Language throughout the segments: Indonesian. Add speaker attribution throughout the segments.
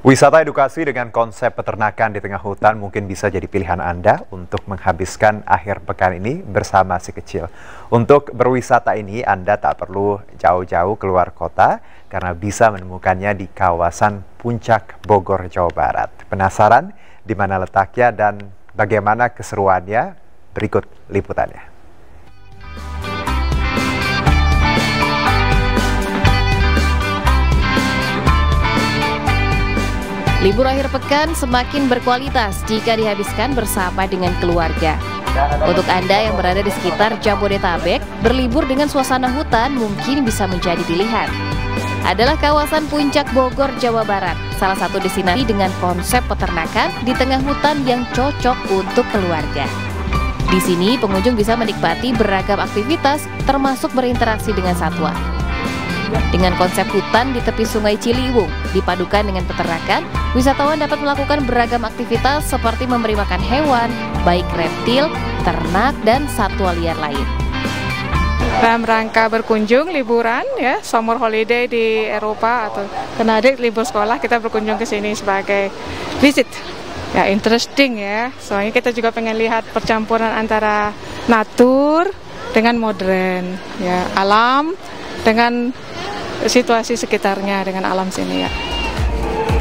Speaker 1: Wisata edukasi dengan konsep peternakan di tengah hutan mungkin bisa jadi pilihan Anda untuk menghabiskan akhir pekan ini bersama si kecil. Untuk berwisata ini Anda tak perlu jauh-jauh keluar kota karena bisa menemukannya di kawasan Puncak Bogor, Jawa Barat. Penasaran di mana letaknya dan bagaimana keseruannya? Berikut liputannya.
Speaker 2: Libur akhir pekan semakin berkualitas jika dihabiskan bersama dengan keluarga. Untuk Anda yang berada di sekitar Jabodetabek, berlibur dengan suasana hutan mungkin bisa menjadi pilihan. Adalah kawasan Puncak Bogor, Jawa Barat, salah satu destinasi dengan konsep peternakan di tengah hutan yang cocok untuk keluarga. Di sini pengunjung bisa menikmati beragam aktivitas termasuk berinteraksi dengan satwa. Dengan konsep hutan di tepi sungai Ciliwung, dipadukan dengan peternakan, wisatawan dapat melakukan beragam aktivitas seperti memberi makan hewan, baik reptil, ternak, dan satwa liar lain.
Speaker 3: Dalam rangka berkunjung liburan ya, summer holiday di Eropa atau karena adik libur sekolah kita berkunjung ke sini sebagai visit. Ya interesting ya, soalnya kita juga pengen lihat percampuran antara natur dengan modern, ya alam dengan situasi sekitarnya dengan alam sini ya.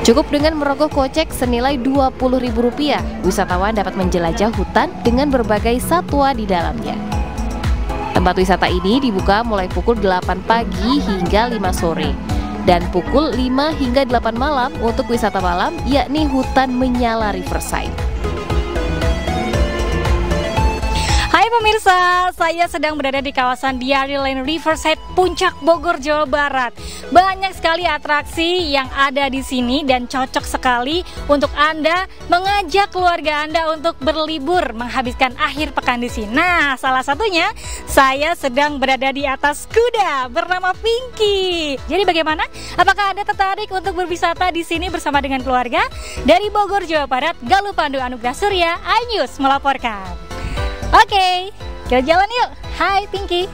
Speaker 2: Cukup dengan merogoh kocek senilai Rp20.000, wisatawan dapat menjelajah hutan dengan berbagai satwa di dalamnya. Tempat wisata ini dibuka mulai pukul 8 pagi hingga 5 sore dan pukul 5 hingga 8 malam untuk wisata malam yakni hutan menyala Riverside.
Speaker 4: Pemirsa, saya sedang berada di kawasan Diary Lane Riverside, Puncak Bogor, Jawa Barat. Banyak sekali atraksi yang ada di sini dan cocok sekali untuk Anda mengajak keluarga Anda untuk berlibur menghabiskan akhir pekan di sini. Nah, salah satunya saya sedang berada di atas kuda bernama Pinky. Jadi bagaimana? Apakah Anda tertarik untuk berwisata di sini bersama dengan keluarga? Dari Bogor, Jawa Barat, Galuh Pandu Anugrah Surya, iNews melaporkan. Oke, kita jalan yuk. Hai Pinky.